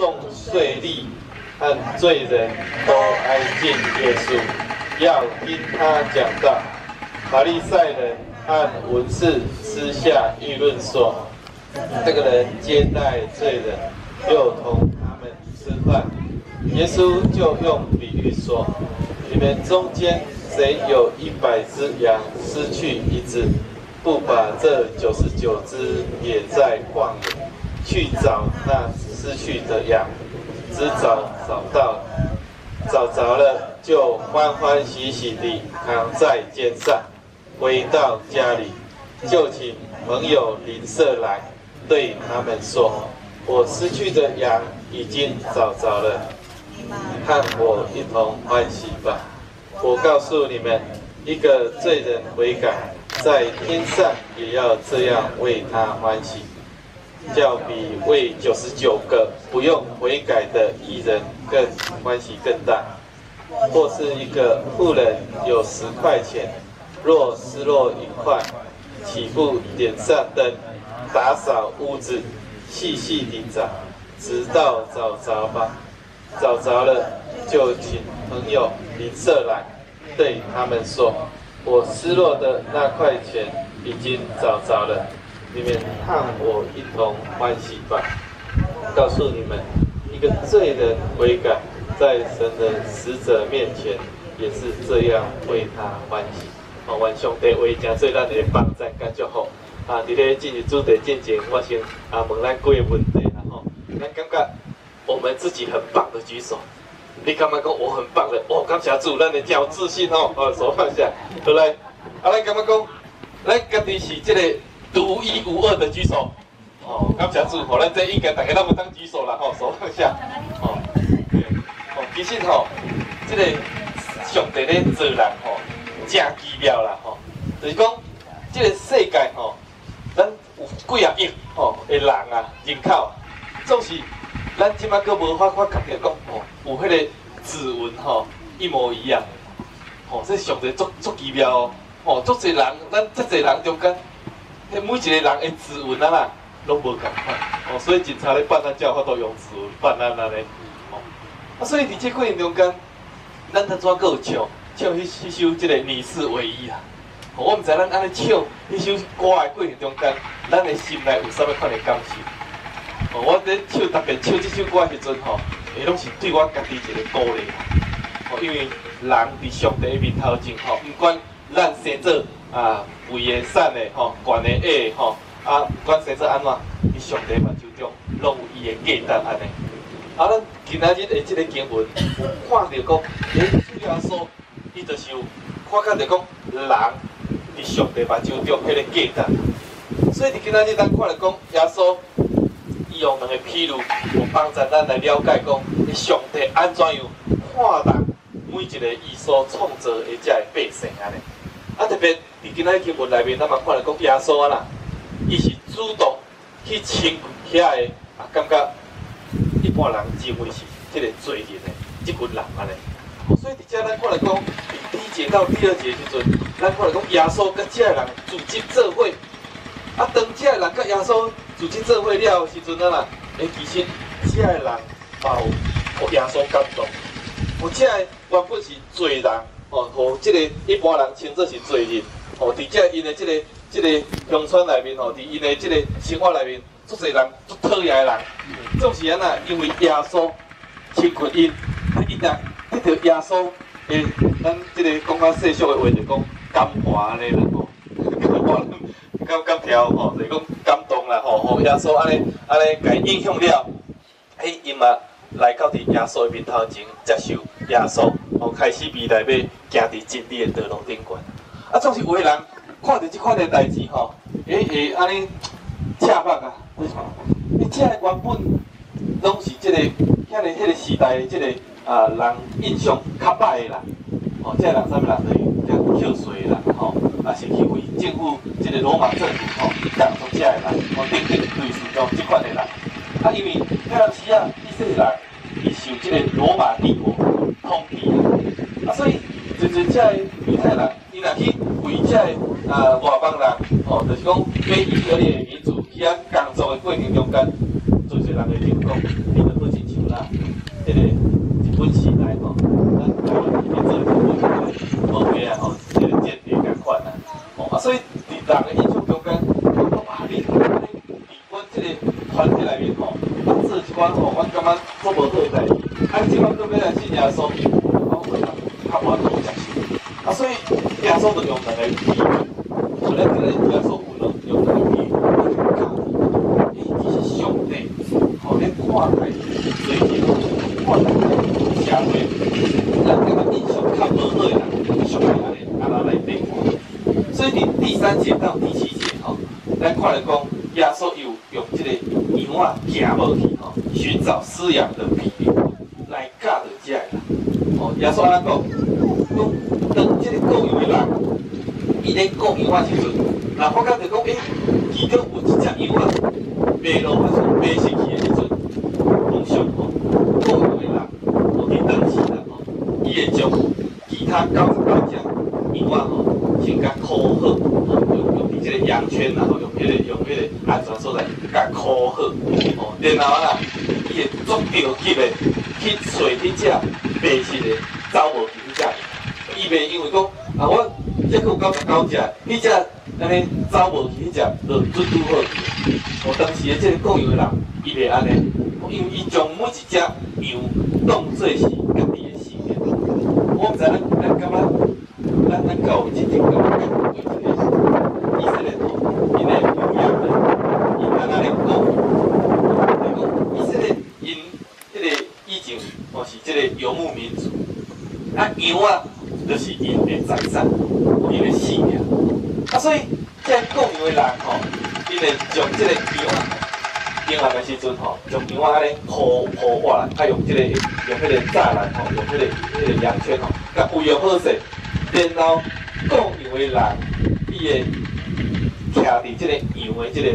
众税吏和罪人都挨近耶稣，要听他讲道。法利赛人和文士私下议论说：“这个人接待罪人，又同他们吃饭。”耶稣就用比喻说：“你们中间谁有一百只羊，失去一只，不把这九十九只也在旷野去找那失去的羊？只找找到，找着了，就欢欢喜喜地扛在肩上，回到家里，就请朋友邻舍来，对他们说：我失去的羊已经找着了。”和我一同欢喜吧！我告诉你们，一个罪人悔改，在天上也要这样为他欢喜，叫比为九十九个不用悔改的艺人更欢喜更大。或是一个富人有十块钱，若失落一块，岂不点上灯，打扫屋子，细细地找，直到找着吧？找着了，就请朋友邻舍来，对他们说：“我失落的那块钱已经找着了，你们和我一同欢喜吧。”告诉你们，一个罪人悔改，在神的使者面前也是这样为他欢喜。哦，愿上帝为正做咱的帮赞，感觉好。啊，伫咧进入主题之前，我先啊问咱几个问题啦吼，咱感觉。我们自己很棒的举手，你干嘛讲我很棒的？哦，感谢主，让你较自信哦。哦，手放下，好来，啊来干嘛讲？来，家己是这个独一无二的举手。哦，感谢主，哦，咱这应该大家那么当举手了。哦，手放下。哦，对哦，其实吼，这个上帝咧做人吼，真奇妙啦。吼，就是讲这个世界吼，咱有几啊亿吼的人啊，人口总是。咱即摆阁无法法确定讲，吼，有迄个指纹吼一模一样，吼，这上帝足足奇妙哦，吼，足侪人，咱足侪人中间，迄每一个人的指纹啊啦，拢无共款，哦，所以警察咧办咱叫法度用指纹办咱安尼，吼，啊，所以伫即过程中间，咱他怎阁有唱唱迄迄首即个你是唯一啊，吼，我毋知咱安尼唱迄首歌的过程中间，咱的心内有啥物款的感受？哦，我咧唱特别唱即首歌的时阵吼，伊拢是对我家己一个鼓励。哦，因为人伫上帝面头前吼，毋管咱生做啊肥的、瘦的、吼悬的、矮的吼，啊，毋管生做安怎，伫上帝目睭中拢有伊的价值安尼。啊，咱今仔日的即个经文，有看到讲，耶稣耶稣，伊就是有看到着讲人伫上帝目睭中迄个价值。所以伫今仔日咱看到讲耶稣。伊用两个譬如，有帮助咱来了解讲，上帝安怎样看待每一个伊所创造的遮个百姓安尼。啊，特别伫今仔日经文内面，咱嘛看到讲耶稣啊啦，伊是主动去亲近遐个啊，感觉一般人认为是即个罪人的即群人安尼。所以伫遮咱看来讲，第一节到第二节时阵，咱看来讲耶稣跟遮个人组织做伙，啊，当遮个人甲耶稣。组织这会了时阵啊啦，诶，其实遮个人有互耶稣感动，有遮个原本是罪人，哦，互即个一般人称作是罪人，哦，伫遮因的即个即个乡村内面，吼，伫因的即个生活内面，足侪人足讨厌的人，总是安那，因为耶稣亲近因，伊若得到耶稣诶，咱即个讲较世俗的话，就讲感化安尼啦，吼，感化。感感条吼，就讲感动啦吼，吼耶稣安尼安尼，甲伊影响了，迄伊嘛来到伫耶稣诶面头前接受耶稣，吼开始未来要行伫真理的道路顶悬。啊，总是有个人看到即款的代志吼，会会安尼赤目啊，你看？你这原本拢是即个遐个迄个时代即个啊人印象较歹的人，吼，即个人啥物人？扣税啦，吼，啊是去为政府即个罗马政府吼，当作遮个人，吼，顶顶类似种即款的人。啊，因为迄当时啊，以色列人伊受即个罗马帝国统治啊，啊，所以就就遮个犹太人，你若去为这呃外邦人，吼，就是讲对伊色列的民族去遐工作的过程中间，做些人会员讲，你就好亲像咱，迄、个日本时代吼，咱台湾里面做一时代，无咩啊吼，即个间谍共款啊，哦，啊，所以伫人的印象中间，我讲啊，你日本即个团体内面吼，啊，做一款吼，我感觉做无好代，啊，即款都要来信耶稣，我讲啊，他无啊。所以。尼来对付。所以伫第三节到第七节吼，咱看来讲。耶稣有用这个羊啊行无去吼，寻找饲养的比喻来教着遮个人。哦，耶稣安怎讲？讲当这个雇羊的人，伊咧雇羊啊时阵，那发觉着讲，诶，其中有一只羊啊，迷路啊，迷失去的时阵，通常吼，雇羊的人，哦，伫当时啦吼，伊会将其他九十九只羊啊吼，先甲箍好，吼，用用伫这个羊圈然后用迄个用迄个。安全所在，甲箍好，哦，然后啊，伊会足着急的去找迄只迷失的走无去迄只，伊袂因为讲啊，我只有九十九只，迄只安尼走无去迄只，就拄拄好去。哦，当时的即个雇羊的人，伊袂安尼，因为伊将每一只羊当做是家己的性命。我毋知咱咱感觉，咱咱教真正感觉为这个以色列人，因为不一样的。安尼咧讲，咧讲以色列因迄个以前或是即个游牧民族，啊羊啊，就是因的财产，因的性命。啊，所以即个讲羊的人吼，因会将即个羊啊，羊啊的时阵吼，将羊啊安尼铺铺活来，啊用即个用迄个栅栏吼，用迄个迄个羊圈吼，甲围养好势，然后讲羊的人，伊会徛伫即个羊的即个。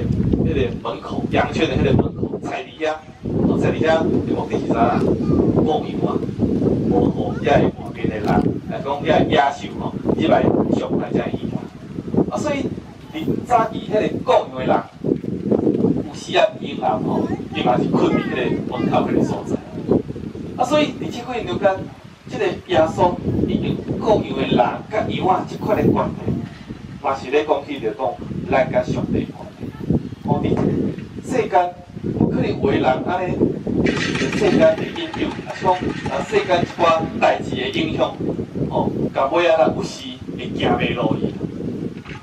迄个门口，羊圈的迄个门口，踩伫遐，哦，踩伫遐，的目的是啥啦？供养啊，保护遐个外边的人，来讲遐野兽吼，入来伤害遮伊嘛。啊，所以早期迄个供养的人，有时啊阴暗吼，伊嘛是困伫迄个门口迄个所在。啊，所以伫即块牛间，即个耶稣已经供养的人甲羊啊即块的关系，嘛是咧讲起着讲咱甲上帝。哦，伫世间不可能为人安尼，世间的影响，啊，是讲啊，世间一寡代志的影响，哦，到尾啊，咱有时会行袂落去。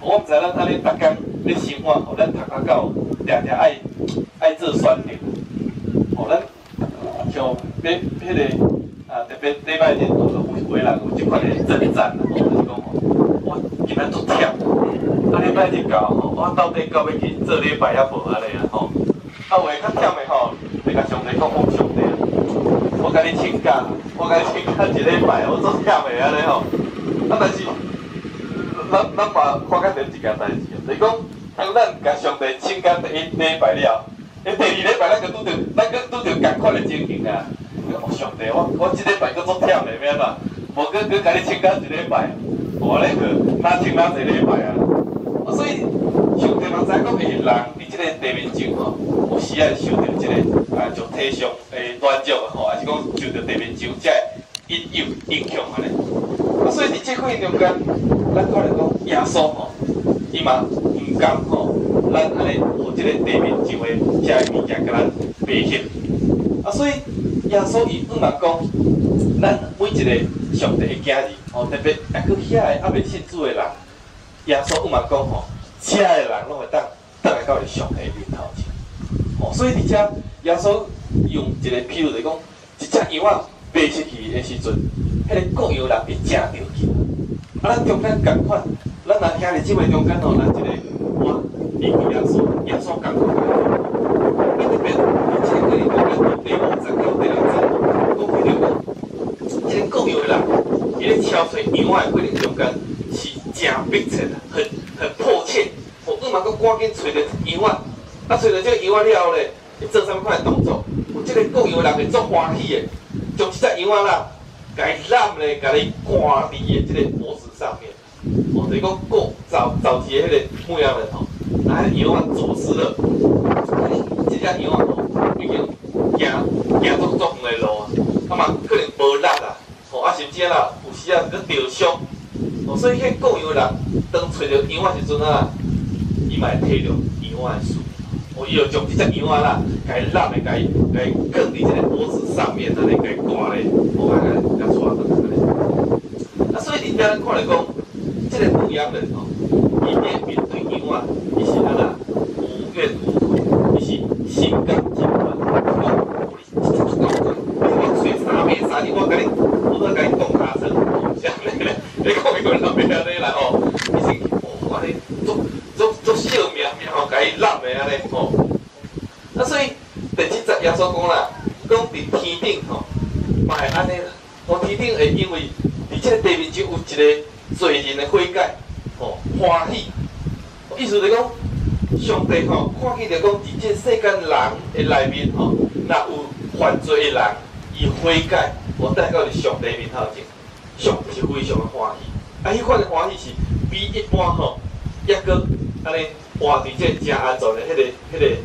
我毋知咱安尼逐工咧生活，互，咱读啊到常常爱爱做选择，哦，咱像要迄个啊，特别礼拜天有有人有即款的征战，哦，就是讲吼，我今仔足忝。啊！礼拜日到吼，我到底到要去做礼拜也无安尼啊吼。啊，话较忝的吼，就甲上帝讲讲上帝，我甲你请假，我甲你请假一礼拜，我做忝的安尼吼。啊，但是咱咱把看较点一件代志，就是讲，当咱甲上帝请假第一礼拜了，诶，第二礼拜咱就拄着，咱个拄着共款的情形啊。哦，上帝，我我即礼拜搁做忝的免嘛，无搁搁甲你请假一礼拜，我咧个哪请哪一礼拜啊？所以，上帝嘛知讲，诶人伫即个地面上吼，有时啊受着即个啊，就体上诶乱弱吼，还是讲受着地面上即个引诱影响安尼。所以伫即块中间，咱可能讲耶稣吼，伊嘛吼，咱安尼互即个地面上诶即个物件甲咱背弃。啊，所以耶稣伊毋嘛讲，咱每一个上帝诶囝儿吼，特别啊，去遐个还未信主诶人。耶稣毋嘛讲吼，遮个人拢会当倒来到伊上帝面头前。哦，所以伫遮耶稣用一个譬如来讲，一只羊仔飞出去的时阵，迄个各羊人会正着去。啊，咱中间共款，咱若兄弟姊妹中间吼，咱一个我离开耶稣，耶稣共款。啊，特别伫即个里头，跟第五章到第六章，讲起着讲，即个各羊人，伊咧敲碎羊仔过程中间。真逼切啊，很很迫切。我二嘛个赶紧找着羊仔，啊，找着这个羊仔了后咧，会做啥物款动作？有这个雇羊人会足欢喜的，就这只羊仔啦，甲伊揽咧，甲你挂伫的这个脖子上面。哦，等于讲过早早期迄个牧羊人吼，拿羊仔走失了，这只羊仔吼已经行行足足远的路啊，啊嘛可能无力啊，吼啊甚至啦，有时啊佫受伤。哦，所以迄雇羊人当找着羊仔时阵啊，伊嘛会摕着羊仔的树。哦，我要将这只羊啊啦，该揽的该该搁伫这个脖子上面，安尼该挂咧，我甲甲带倒安尼。啊，所以伫遮咱看来讲，这个牧羊人吼，伊面面对羊仔，伊是安那无怨无悔，伊是心甘情愿。我你这足够贵，你我吹三面三日，我甲你，我都甲你讲下声，像你咧，你讲一个人别安尼啦吼，伊是哦安尼足足足小命命吼，甲伊揽的安尼吼。啊，所以第七节耶稣讲啦，讲伫天顶吼，嘛会安尼啦。哦，天顶会因为伫即个地面就有一个罪人的悔改，欢喜。意思就讲，上帝吼看见着讲，伫即个世间人的内面吼，若有犯罪的人，伊悔改，我带到伫上帝面头前，上帝是非常的欢喜。啊，迄款的欢喜是比一般吼，抑搁安尼活伫即个正安全的迄个迄个人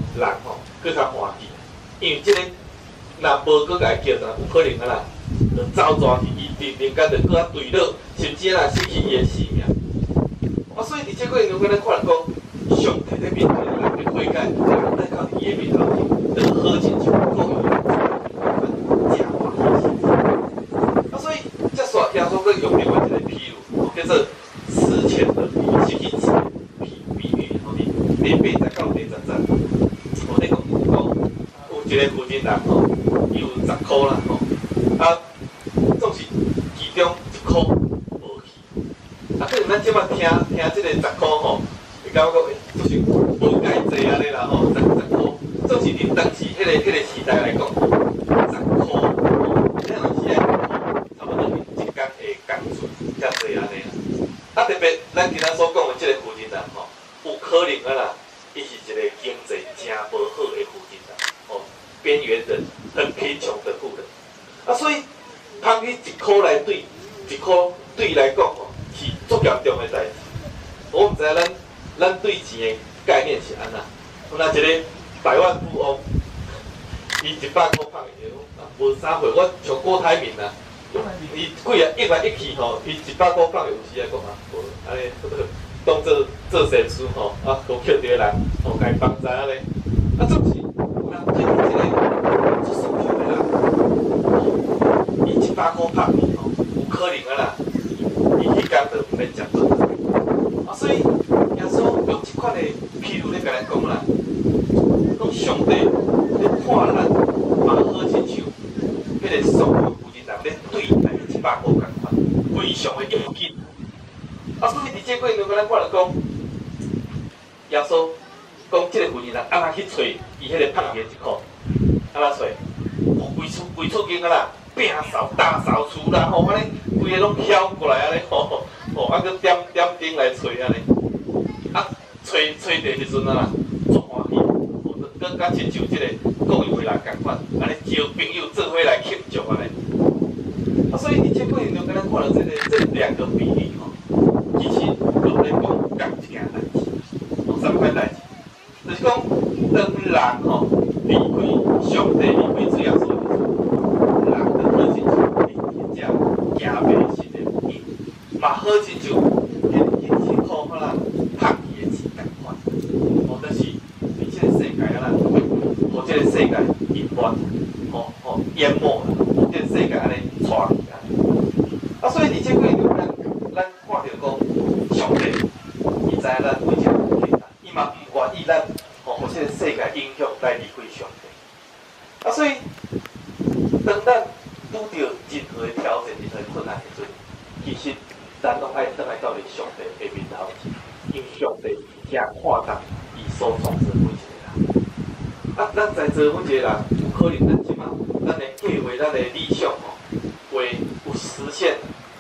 吼，搁较欢喜。因为即个若无搁甲伊叫啥，有可能啊啦，就走转去，伊伫人间就搁较对落，甚至啊失去伊的性命。啊，所以伫即个因为咱看讲，上帝在面对人的悔改，带到伊的面头前，就好亲像讲伊正欢喜。啊，所以这煞听说佮用另外一个譬如，叫做事前的比喻，是去比比喻，吼哩，第八十到第十节，我咧讲讲，有一个负责人吼，伊有十箍啦吼，啊，总是其中一箍无去，啊，可能咱即摆听听即个十箍吼，会感觉讲，诶，就是无解济安尼啦吼，十十箍，就是伫当时迄个迄个时代来讲，十箍吼，这样时代差不多一工的工资，遮济安尼啦。啊，特别咱今仔所讲的即个负责人吼，有可能啊啦，伊是一个经济真无好的负责人，吼，边缘人，很贫穷的富人。啊，所以通去一箍来对，一箍对伊来讲吼，是足严重的代志。我毋知影咱咱对钱的概念是安怎？个百万富翁，伊一百箍拍会着，无啥货，我像郭台铭啊，伊几啊亿来一去吼，伊一百箍拍会有时啊讲啊，无安尼当做做善事吼，啊，互捡着人，互家帮助安尼，啊，总是人对即个做善事的人，伊一百箍拍去吼，有可能啊啦，伊迄工就毋免食顿。啊，所以耶稣用即款的譬如咧，甲咱讲啦，讲上帝咧看咱嘛好亲像，迄个所有负责人咧对待一百箍共款，非常的要紧。啊，所以伫即个里面，咱看了讲，耶稣讲即个负责人安那去找伊迄个拍的一箍，安那找，规厝规厝间啊啦，摒扫打扫厝啦，吼安尼，规个拢飘过来安尼吼。哦，啊，佮点点灯来找安尼，啊，找找着时阵啊啦，足欢喜，佮佮亲像即个讲话人共款，安尼招朋友做伙来庆祝安尼。啊，所以伫即过程中，敢咱看到即个这两个比例吼，其实都咧讲同一件代志，哦，啥物款代志？就是讲，当人吼离开上帝，离开主耶稣的时候，人的好亲像离开遮行迷信的伊。嘛好亲像迄迄辛苦好啦，拍伊的钱共款，哦，就是伫即个世界啊啦，互即个世界淫乱，吼吼淹没啦，互即个世界安尼带去安尼。啊，所以伫即个中咱咱看着讲，上帝伊知影咱为啥会去伊嘛毋愿意咱吼互即个世界影响来离开上帝。啊，所以当咱拄着任何的挑战、任何困难的时阵，其实。咱拢爱倒来到伫上帝的面头前，因上帝正看重伊所创造每一个人。啊，咱在座每一个人，有可能咱即马，咱的计划、咱的理想吼，会有实现，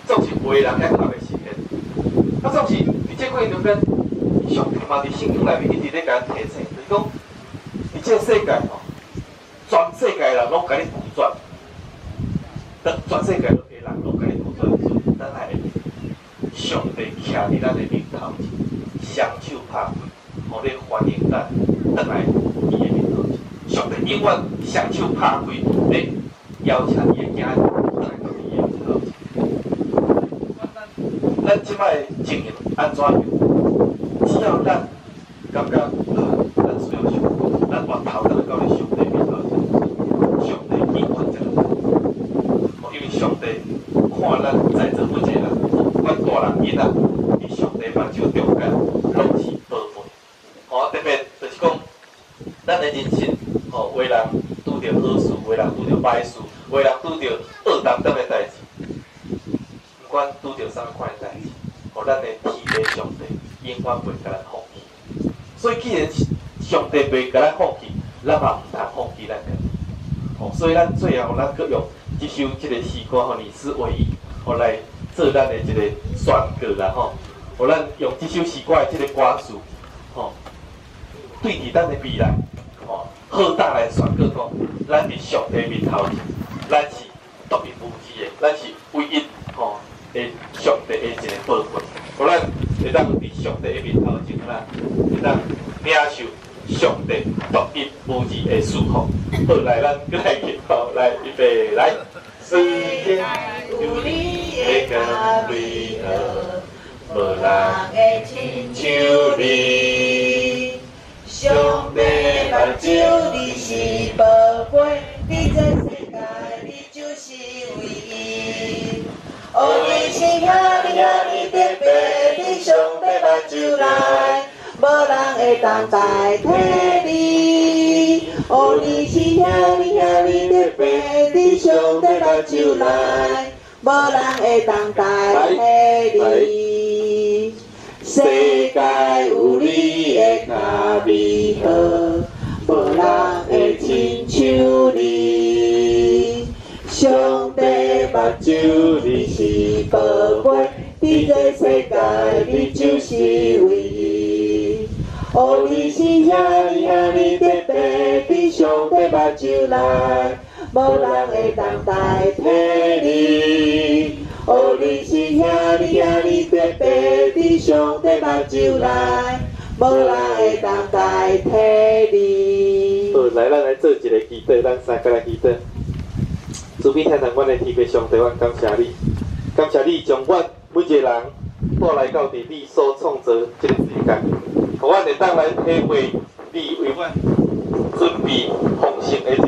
总是有的人还未实现。啊，总是你即过程中间，上帝嘛伫圣经内面一直咧甲咱提醒，就是讲，你即个世界吼，全世界人拢甲你拒绝，全全世界的人拢甲你拒绝，咱爱。上帝徛伫咱的面头前，双手拍开，互你欢迎咱倒来伊的面头前。上帝永远双手拍开，咧邀请伊的囝倒来到伊的面头前。咱咱即摆经营安怎样？只要咱感觉，咱需要上帝，咱咱往头咱到咧上帝面头前，上帝喜欢这个人，哦，因为上看咱在座每一个人，阮大人囡仔，伫上帝目睭中间拢是宝贝。哦，特别就是讲，咱的人生，哦，为人拄着好事，为人拄着歹事，为人拄着恶当当的代志，不管拄着啥款的代志，哦，咱的天父上帝永远袂甲咱放弃。所以既然上帝袂甲咱放弃，咱嘛毋通放弃咱个。哦，所以咱最后咱搁用即首即个诗歌吼，你是唯一，哦来做咱的一个宣告啦吼。互，咱用即首诗歌的即个歌词，吼，对伫咱的未来，吼，好大来宣告讲，咱伫上帝面头前，咱是独一无二的，咱是唯一吼的上帝的一个宝贝。哦，咱会当伫上帝的面头前啦，会当领受。上帝独一无二的祝福，好来，咱过来祈祷，来预备，来。世界有你的甘为何？无人会亲像你。上帝目睭你是宝贝，你这世界你就是唯一。哦，你是遐尼遐尼特别，你上帝目睭来。当代替你，哦，你是遐尼遐尼特别，你上帝目睭来，无人会当代替你。世界有你的卡美好，无人会亲像你。上帝目睭你是宝贝，伫这世界你就是唯一。哦，你是遐尼遐尼特别，比上帝目睭来，无人会当代替你。哦，你是遐尼遐尼特别，比上帝目睭来，无人会当代替你。好，来，咱来做一个祈祷，咱三个来祈祷。主必天堂，阮的天父上帝，阮感谢你，感谢你将我每一个人带来到伫你所创造这个世界。互阮会当来体会你为阮准备丰盛的人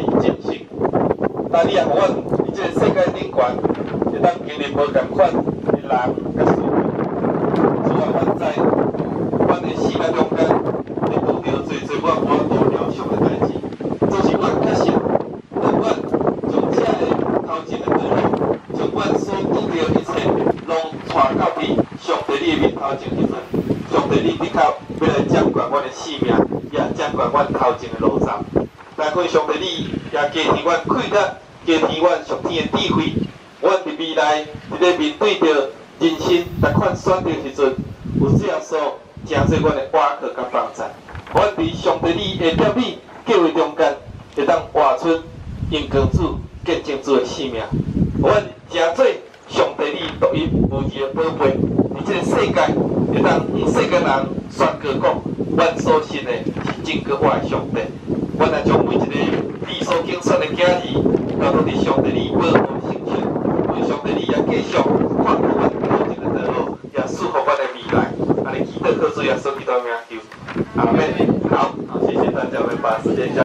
生，但你也互阮伫即个世界顶悬，会当经历无共款的人甲事。主啊，阮在阮的生活中间，会遇到最最阮无法度了想的代志，就是阮确实，但阮从遮个头前的道路，将阮所遇到一切，拢带到伫上帝你的面头前去做。上帝，你你靠要来掌管阮的性命，也掌管阮头前的路上。但可上帝，你也加添阮快乐，加添阮上天的智慧。阮伫未来伫咧面对着人生逐款选择时阵，有这样说，真侪阮的瓦克甲帮助。阮伫上帝你的标语计划中间，会当活出因公主见证主的性命。阮真做上帝你独一无二的宝贝，伫这个世界。会当向世间人宣告讲，阮所信的是真个我的上帝。阮也将每一个你所竞选的家儿，交到伫上帝你保护圣手，为上帝你也继续看顾阮每一个道路，也祝福阮的未来。安尼祈祷，靠主耶稣基督名求，阿门。好，好，谢谢大家，我们把时间交。